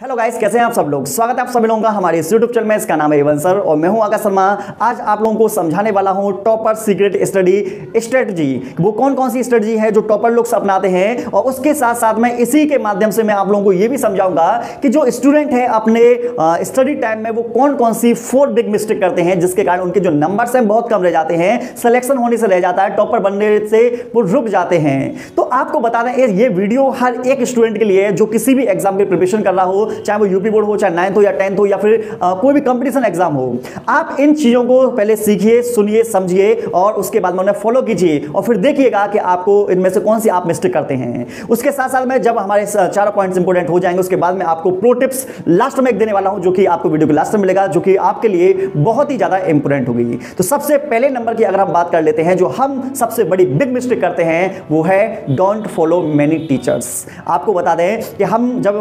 Hello guys कैसे हैं आप सब लोग? स्वागत है आप सभी लोगों का हमारे इस यूट्यूब चैनल में। इसका नाम है इवन सर और मैं हूँ आकाश शर्मा। आज आप लोगों को समझाने वाला हूँ टॉपर सीक्रेट स्टडी स्ट्रेटजी वो कौन कौन सी स्ट्रेटजी है जो टॉपर लोग अपनाते हैं? और उसके साथ साथ मैं इसी के माध्यम से मैं आप लोगों को ये भी समझाऊँगा कि जो स्टूडेंट है अपने स्टडी टाइम में वो कौन कौन सी फोर बिग मिस्टेक करते हैं, जिसके कारण उनके जो नंबर हैं बहुत कम रह जाते हैं सिलेक्शन होने से रह जाता है टॉपर बनने से वो रुक जाते हैं। तो आपको बता दें, ये वीडियो हर एक स्टूडेंट के लिए जो किसी भी एग्ज़ाम की प्रिपरेशन कर रहा हो चाहे वो यूपी बोर्ड हो चाहे नाइन्थ हो या टेंथ हो या फिर आ, कोई भी कंपटीशन एग्ज़ाम हो आप इन चीज़ों को पहले सीखिए सुनिए समझिए और उसके बाद में उन्हें फॉलो कीजिए और फिर देखिएगा कि आपको इनमें से कौन सी आप मिस्टेक करते हैं। उसके साथ साथ में जब हमारे चार पॉइंट्स इंपोर्टेंट हो जाएँगे उसके बाद में आपको प्रो टिप्स लास्ट में एक देने वाला हूँ जो कि आपको वीडियो के लास्ट में मिलेगा जो कि आपके लिए बहुत ही ज़्यादा इंपोर्टेंट होगी। तो सबसे पहले नंबर की अगर हम बात कर लेते हैं जो हम सबसे बड़ी बिग मिस्टेक करते हैं वो है डोंट फॉलो मेनी टीचर्स आपको बता दें कि हम जब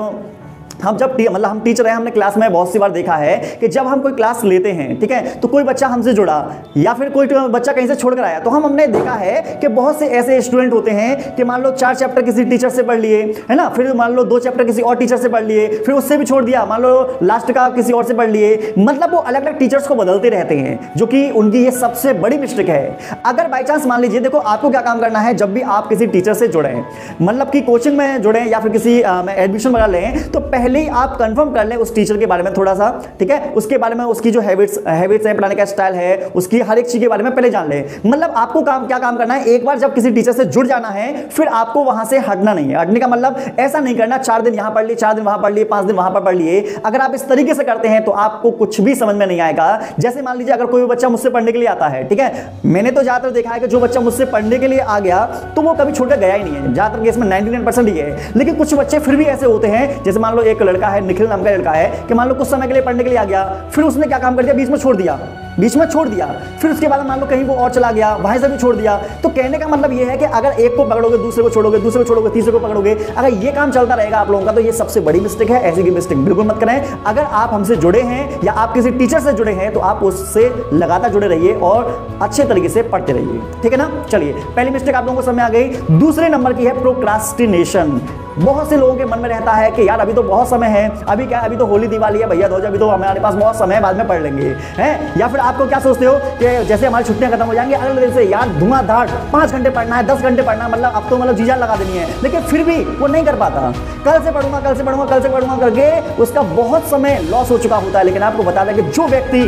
हम जब मतलब हम टीचर हैं, हमने क्लास में बहुत सी बार देखा है कि जब हम कोई क्लास लेते हैं, ठीक है तो कोई बच्चा हमसे जुड़ा, या फिर कोई बच्चा कहीं से छोड़कर आया तो हम हमने देखा है कि बहुत से ऐसे स्टूडेंट होते हैं कि मान लो चार चैप्टर किसी टीचर से पढ़ लिए, है ना, फिर मान लो दो चैप्टर किसी और टीचर से पढ़ लिए, फिर उससे भी छोड़ दिया, मान लो लास्ट का किसी और से पढ़ लिए मतलब वो अलग अलग टीचर्स को बदलते रहते हैं, जो कि उनकी ये सबसे बड़ी मिस्टेक है। अगर बाई चांस मान लीजिए, देखो आपको क्या काम करना है, जब भी आप किसी टीचर से जुड़े मतलब कि कोचिंग में जुड़े या फिर किसी एडमिशन वगैरह लें तो पहले ही आप कंफर्म कर लें उस टीचर के बारे में थोड़ा सा, ठीक है? उसके बारे में उसकी जो हैबिट्स हैबिट्स है, पढ़ाने का स्टाइल है, उसकी हर एक चीज़ के बारे में पहले जान लें। मतलब आपको काम, क्या काम करना है? एक बार जब किसी टीचर से जुड़ जाना है, फिर आपको वहाँ से हटना नहीं है। हटने का मतलब ऐसा नहीं करना, चार दिन यहाँ पढ़ लिए, चार दिन वहाँ पढ़ लिए, पाँच दिन वहाँ पर पढ़ लिए। अगर आप इस तरीके से करते हैं तो आपको कुछ भी समझ में नहीं आएगा। जैसे मान लीजिए अगर कोई बच्चा मुझसे पढ़ने के लिए आता है, ठीक है? मैंने तो ज़्यादातर देखा है कि जो बच्चा मुझसे पढ़ने के लिए आ गया तो वो कभी छोड़कर गया ही नहीं है। ज़्यादातर केस में नाइनटी ही है। लेकिन कुछ बच्चे फिर भी ऐसे होते हैं, जैसे मान लो एक लड़का है, निखिल नाम का लड़का है, कि मान लो कुछ समय के लिए पढ़ने के लिए आ गया, फिर उसने क्या काम कर दिया? बीच में छोड़ दिया। बीच में छोड़ दिया। फिर उसके बाद मान लो कहीं वो और चला गया, वहाँ से भी छोड़ दिया। तो कहने का मतलब ये है कि अगर एक को पकड़ोगे, दूसरे को छोड़ोगे, दूसरे को छोड़ोगे, तीसरे को पकड़ोगे, अगर ये काम चलता रहेगा आप लोगों का तो ये सबसे बड़ी मिस्टेक है। ऐसी की मिस्टेक बिल्कुल मत करें। अगर आप हमसे जुड़े हैं या आप किसी टीचर से जुड़े हैं तो आप उससे लगातार जुड़े रहिए और अच्छे तरीके से पढ़ते रहिए। ठीक है ना? चलिए, पहली मिस्टेक आप लोगों को समझ आ गई। दूसरे नंबर की है प्रोक्रास्टिनेशन बहुत से लोगों के मन में रहता है कि यार अभी तो बहुत समय है, अभी क्या, अभी तो होली दिवाली है, भैया दो, अभी तो हमारे पास बहुत समय है, बाद में पढ़ लेंगे, हैं? या फिर आपको क्या सोचते हो कि जैसे हमारी छुट्टियाँ खत्म हो जाएँगी, अगले दिन से यार धुआंधार, पाँच घंटे पढ़ना है, दस घंटे पढ़ना है मतलब अब तो मतलब जीजा लगा देनी है। लेकिन फिर भी वो नहीं कर पाता। कल से पढ़ूँगा, कल से पढ़ूँगा, कल से पढ़ूँगा करके उसका बहुत समय लॉस हो चुका होता है। लेकिन आपको बता दें कि जो व्यक्ति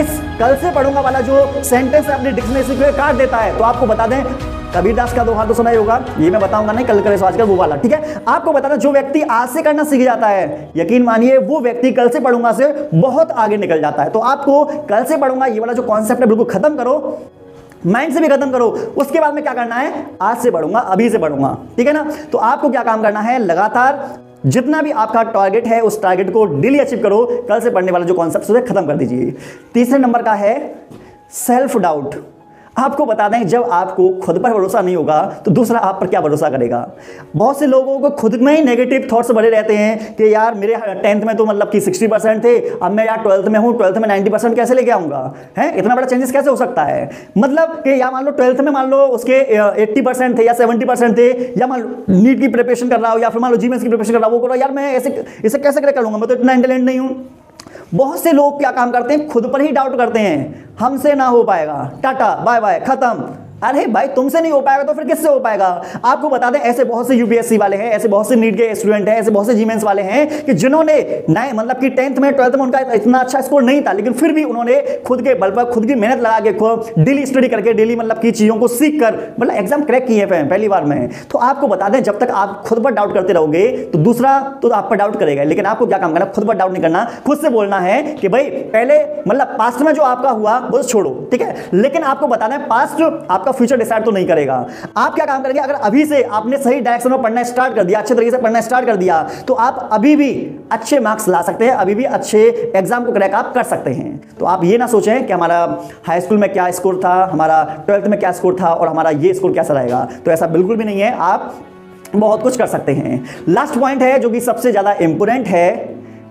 इस कल से पढ़ूँगा वाला जो सेंटेंस अपनी डिक्शनरी से काट देता है तो आपको बता दें कबीरदास का दोहा तो सुना ही होगा। ये मैं बताऊँगा नहीं, कल करे सो आजकल वो वाला ठीक है? आपको बताना जो व्यक्ति आज से करना सीख जाता है, यकीन मानिए, वो व्यक्ति कल से पढ़ूँगा से बहुत आगे निकल जाता है। तो आपको कल से पढ़ूँगा, ये वाला जो कॉन्सेप्ट है, बिल्कुल खत्म करो माइंड से भी खत्म करो, उसके बाद में क्या करना है? आज से पढ़ूँगा, अभी से पढ़ूँगा, ठीक है ना? तो आपको क्या काम करना है? लगातार जितना भी आपका टारगेट है, उस टारगेट को डेली अचीव करो, कल से पढ़ने वाला जो कॉन्सेप्ट खत्म कर दीजिए। तीसरे नंबर का है सेल्फ डाउट आपको बता दें, जब आपको खुद पर भरोसा नहीं होगा तो दूसरा आप पर क्या भरोसा करेगा? बहुत से लोगों को खुद में ही नेगेटिव थॉट्स बड़े रहते हैं कि यार, मेरे टेंथ में तो मतलब कि सिक्सटी परसेंट थे, अब मैं यार ट्वेल्थ में हूँ ट्वेल्थ में नाइन्टी परसेंट कैसे लेके आऊँगा? है? इतना बड़ा चेंजेस कैसे हो सकता है? मतलब कि या मान लो ट्वेल्थ में मान लो उसके एट्टी परसेंट थे या सेवेंटी परसेंट थे, या मान लो नीट की प्रिपरेशन कर रहा हो, या फिर मान लो जीमेंस की प्रिपरेशन कर रहा हो, वो करो यार, मैं ऐसे, इसे कैसे करूँगा मैं तो इतना इंटेलेंट नहीं हूँ। बहुत से लोग क्या काम करते हैं? खुद पर ही डाउट करते हैं। हमसे ना हो पाएगा। टाटा बाय बाय खत्म। अरे भाई, तुमसे नहीं हो पाएगा तो फिर किससे हो पाएगा? आपको बता दें, ऐसे बहुत से यूपीएससी वाले हैं, ऐसे बहुत से नीट के स्टूडेंट हैं, ऐसे बहुत से जीमेंस वाले हैं कि जिन्होंने नए मतलब कि टेंथ में ट्वेल्थ में उनका इतना अच्छा स्कोर नहीं था, लेकिन फिर भी उन्होंने खुद के बल पर, खुद की मेहनत लगा के डेली स्टडी करके डेली मतलब की चीज़ों को सीख कर मतलब एग्ज़ाम क्रैक किए पहली बार में। तो आपको बता दें, जब तक आप खुद पर डाउट करते रहोगे तो दूसरा तो आप पर डाउट करेगा लेकिन आपको क्या काम करना, खुद पर डाउट नहीं करना, खुद से बोलना है कि भाई, पहले मतलब पास्ट में जो आपका हुआ, वो छोड़ो, ठीक है? लेकिन आपको बता दें पास्ट आपका फ्यूचर डिसाइड तो नहीं करेगा। आप क्या काम करेंगे? अगर अभी से आपने सही डायरेक्शन में पढ़ना स्टार्ट कर दिया, अच्छे तरीके से पढ़ना स्टार्ट कर दिया तो आप अभी भी अच्छे मार्क्स ला सकते हैं, अभी भी अच्छे एग्ज़ाम को क्रैक आप कर सकते हैं। तो आप ये ना सोचें कि हमारा हाई स्कूल में क्या स्कोर था, हमारा ट्वेल्थ में क्या स्कोर था और हमारा ये स्कोर कैसा रहेगा। तो ऐसा बिल्कुल भी नहीं है, आप बहुत कुछ कर सकते हैं। लास्ट पॉइंट है जो कि सबसे ज़्यादा इंपोर्टेंट है,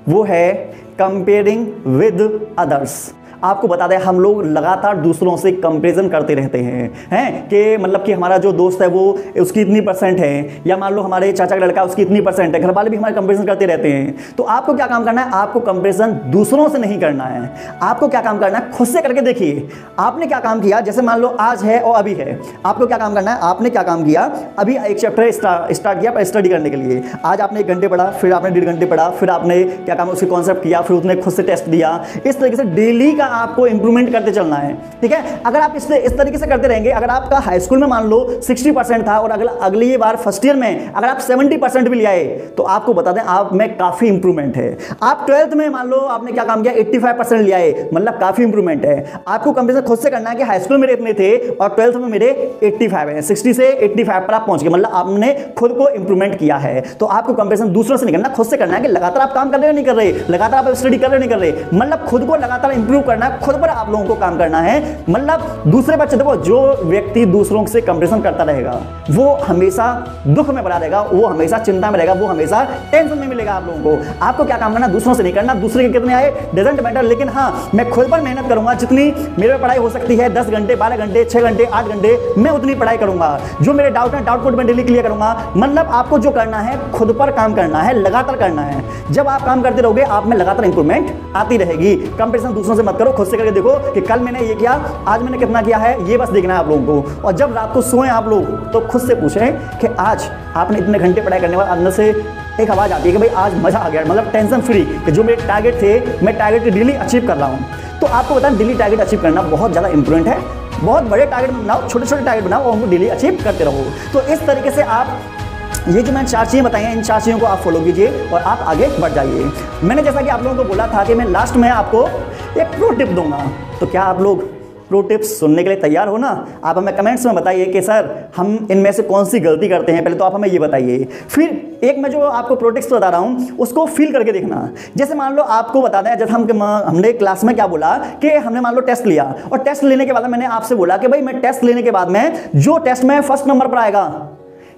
वो है कंपेयरिंग विद अदर्स आपको बता दें, हम लोग लगातार दूसरों से कंपेरिजन करते रहते हैं हैं? कि मतलब कि हमारा जो दोस्त है वो उसकी इतनी परसेंट है, या मान लो हमारे चाचा का लड़का उसकी इतनी परसेंट है, घर वाले भी हमारे कंपेरिजन करते रहते हैं। तो आपको क्या काम करना है? आपको कंपेरिजन दूसरों से नहीं करना है। आपको क्या काम करना है? खुद से करके देखिए। आपने क्या काम किया? जैसे मान लो आज है और अभी है। आपको क्या काम करना है? आपने क्या काम किया? अभी एक चैप्टर स्टार्ट किया स्टडी करने के लिए। आज आपने एक घंटे पढ़ा, फिर आपने डेढ़ घंटे पढ़ा, फिर आपने क्या काम, उसके कॉन्सेप्ट किया, फिर उसने खुद से टेस्ट दिया। इस तरीके से डेली का आपको इंप्रूवमेंट करते चलना है, ठीक है? अगर आप इस इस तरीके से करते रहेंगे, अगर आपका हाई स्कूल में मान लो 60 परसेंट था और अगला, अगली बार फ़र्स्ट ईयर में अगर आप 70 परसेंट भी ले आए तो आपको बता दें आप में काफ़ी इंप्रूवमेंट है। आप ट्वेल्थ में मान लो आपने क्या काम किया? 85 परसेंट ले आए मतलब काफ़ी इंप्रूवमेंट है। आपको कंपेरिजन खुद से करना है कि हाई स्कूल मेरे इतने थे और ट्वेल्थ में मेरे 85 है। 60 से 85 पर आप पहुँच गए मतलब आपने खुद को इंप्रूवमेंट किया है। तो आपको कंपेरिजन दूसरों से नहीं करना, खुद से करना है कि लगातार आप काम कर रहे हो, नहीं कर रहे? लगातार आप स्टडी कर रहे हो, नहीं कर रहे? मतलब खुद को लगातार इंप्रूव करना है खुद पर आप लोगों को काम करना है। मतलब दूसरे बच्चे, देखो, जो व्यक्ति दूसरों से कंपेरिजन करता रहेगा, वो हमेशा दुख में बना रहेगा, वो हमेशा चिंता में रहेगा, वो हमेशा टेंशन में मिलेगा आप लोगों को। आपको क्या काम करना, दूसरों से नहीं करना। दूसरे के कितने आए डजेंट मैटर लेकिन हाँ मैं खुद पर मेहनत करूँगा, जितनी मेरे पढ़ाई हो सकती है, दस घंटे, बारह घंटे, छह घंटे, आठ घंटे, मैं उतनी पढ़ाई करूँगा। जो मेरे डाउट है डाउट कोड में डेली क्लियर करूँगा। मतलब आपको जो करना है, खुद पर काम करना है, लगातार करना है। जब आप काम करते रहोगे, आप में लगातार इंप्रूवमेंट आती रहेगी। कंपेरिजन दूसरों से मत करो खुद से करके देखो कि कल मैंने ये किया, आज मैंने कितना किया है, ये बस देखना है आप लोगों को। और जब रात को सोए आप लोग तो खुद से पूछें कि आज आपने इतने घंटे पढ़ाई करने वाले अंदर से एक आवाज़ आती है कि भाई आज मज़ा आ गया मतलब टेंशन फ्री कि जो मेरे टारगेट थे, मैं टारगेट डेली अचीव कर रहा हूँ। तो आपको बताएँ, डेली टारगेट अचीव करना बहुत ज़्यादा इंपॉर्टेंट है। बहुत बड़े टारगेट बनाओ छोटे छोटे टारगेट बनाओ और उनको डेली अचीव करते रहो। तो इस तरीके से आप, ये जो मैंने चार चीज़ें बताई हैं, इन चार चीज़ों को आप फॉलो कीजिए और आप आगे बढ़ जाइए। मैंने जैसा कि आप लोगों को बोला था कि मैं लास्ट में आपको एक प्रो टिप दूँगा। तो क्या आप लोग प्रो टिप्स सुनने के लिए तैयार हो ना? आप हमें कमेंट्स में बताइए कि, सर, हम इनमें से कौन सी गलती करते हैं? पहले तो आप हमें ये बताइए। फिर एक मैं जो आपको प्रो टिप्स बता रहा हूँ, उसको फील करके देखना। जैसे मान लो आपको बता दें, जैसे हम हमने क्लास में क्या बोला कि हमने मान लो टेस्ट लिया। और टेस्ट लेने के बाद मैंने आपसे बोला कि, भाई, मैं टेस्ट लेने के बाद में, जो टेस्ट में फ़र्स्ट नंबर पर आएगा,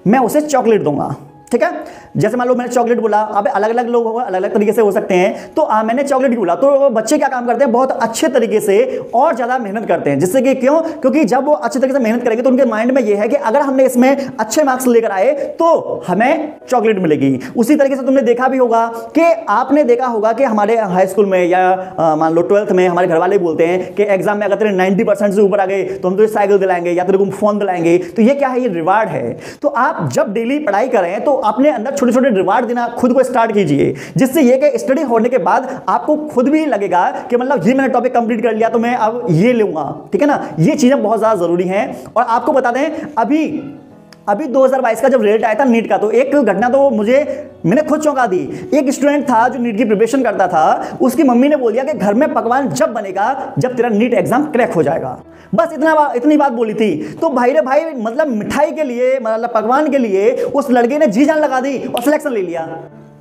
मैं उसे चॉकलेट दूँगा। ठीक है? जैसे मान लो मैंने चॉकलेट बोला अब अलग अलग लोग अलग अलग तरीके से हो सकते हैं। तो आ, मैंने चॉकलेट बोला तो बच्चे क्या काम करते हैं? बहुत अच्छे तरीके से और ज़्यादा मेहनत करते हैं। जिससे कि क्यों? क्योंकि जब वो अच्छे तरीके से मेहनत करेंगे तो उनके माइंड में ये है कि अगर हमने इसमें अच्छे मार्क्स लेकर आए तो हमें चॉकलेट मिलेगी। उसी तरीके से तुमने देखा भी होगा कि आपने देखा होगा कि हमारे हाई स्कूल में या मान लो ट्वेल्थ में हमारे घर वाले बोलते हैं कि एग्ज़ाम में अगर तेरे नाइन्टी से ऊपर आ गए तो हम तुझे साइकिल दिलाएँगे या तेरे को फ़ोन दिलाएँगे। तो ये क्या है? ये रिवार्ड है। तो आप जब डेली पढ़ाई करें तो अपने अंदर छोटे छोटे रिवार्ड देना खुद को स्टार्ट कीजिए, जिससे ये कि स्टडी होने के बाद आपको खुद भी लगेगा कि मतलब ये मैंने टॉपिक कंप्लीट कर लिया तो मैं अब ये लूँगा। ठीक है ना? ये चीज़ें बहुत ज़्यादा ज़रूरी हैं और आपको बता दें, अभी अभी 2022 का जब रिज़ल्ट आया था नीट का तो एक घटना तो मुझे मैंने खुद चौंका दी। एक स्टूडेंट था जो नीट की प्रिपरेशन करता था उसकी मम्मी ने बोल दिया कि घर में पकवान जब बनेगा जब तेरा नीट एग्ज़ाम क्रैक हो जाएगा। बस इतना बा, इतनी बात बोली थी। तो भाई रे भाई मतलब मिठाई के लिए मतलब पकवान के लिए उस लड़के ने जी जान लगा दी और सिलेक्शन ले लिया।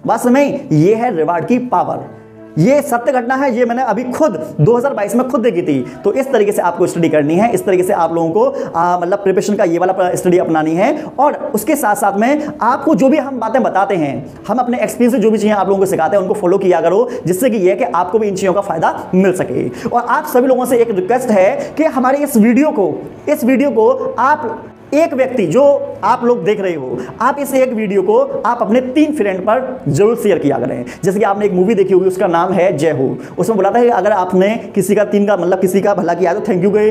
बस में ये है रिवार्ड की पावर ये सत्य घटना है, ये मैंने अभी खुद 2022 में खुद देखी थी। तो इस तरीके से आपको स्टडी करनी है, इस तरीके से आप लोगों को मतलब प्रिपरेशन का ये वाला स्टडी अपनानी है। और उसके साथ साथ में आपको जो भी हम बातें बताते हैं, हम अपने एक्सपीरियंस जो भी चीज़ें आप लोगों को सिखाते हैं, उनको फॉलो किया करो, जिससे कि यह कि आपको भी इन चीज़ों का फ़ायदा मिल सके। और आप सभी लोगों से एक रिक्वेस्ट है कि हमारे इस वीडियो को, इस वीडियो को आप एक व्यक्ति जो आप लोग देख रहे हो, आप इस एक वीडियो को आप अपने तीन फ्रेंड पर ज़रूर शेयर किया करें। जैसे कि आपने एक मूवी देखी होगी, उसका नाम है जय हो। उसमें बोला था कि अगर आपने किसी का तीन का मतलब किसी का भला किया तो थैंक यू के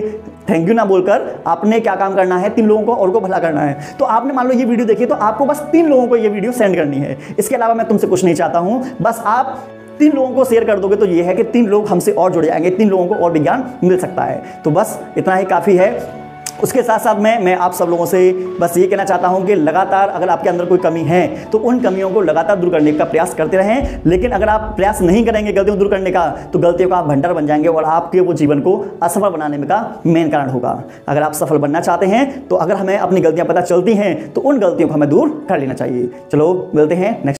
थैंक यू ना बोलकर आपने क्या काम करना है? तीन लोगों को और को भला करना है। तो आपने मान लो ये वीडियो देखी तो आपको बस तीन लोगों को ये वीडियो सेंड करनी है। इसके अलावा मैं तुमसे कुछ नहीं चाहता हूँ। बस आप तीन लोगों को शेयर कर दोगे तो ये है कि तीन लोग हमसे और जुड़ जाएँगे, तीन लोगों को और विज्ञान मिल सकता है। तो बस इतना ही काफ़ी है। उसके साथ साथ में, मैं आप सब लोगों से बस ये कहना चाहता हूँ कि लगातार अगर आपके अंदर कोई कमी है तो उन कमियों को लगातार दूर करने का प्रयास करते रहें। लेकिन अगर आप प्रयास नहीं करेंगे गलतियों दूर करने का तो गलतियों का आप भंडार बन जाएँगे और आपके वो जीवन को असफल बनाने का मेन कारण होगा। अगर आप सफल बनना चाहते हैं तो अगर हमें अपनी गलतियाँ पता चलती हैं तो उन गलतियों को हमें दूर कर लेना चाहिए। चलो, मिलते हैं नेक्स्ट